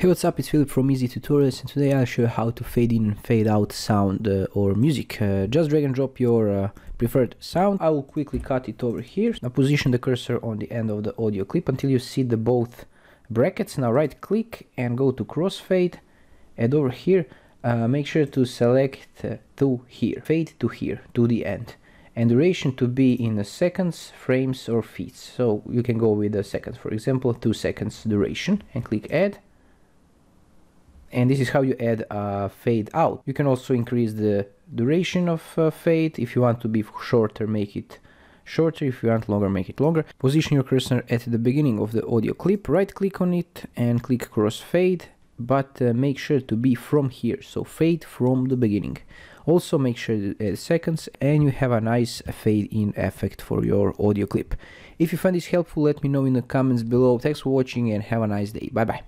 Hey what's up, it's Filip from Easy Tutorials and today I'll show you how to fade in and fade out sound uh, or music. Uh, just drag and drop your uh, preferred sound. I will quickly cut it over here. Now position the cursor on the end of the audio clip until you see the both brackets. Now right click and go to crossfade and over here uh, make sure to select uh, to here, fade to here, to the end and duration to be in seconds, frames or feet. So you can go with the seconds, for example, 2 seconds duration and click add and this is how you add a fade out. You can also increase the duration of fade. If you want to be shorter, make it shorter. If you want longer, make it longer. Position your cursor at the beginning of the audio clip, right click on it and click cross fade, but uh, make sure to be from here. So fade from the beginning. Also make sure to add seconds and you have a nice fade in effect for your audio clip. If you find this helpful, let me know in the comments below. Thanks for watching and have a nice day. Bye bye.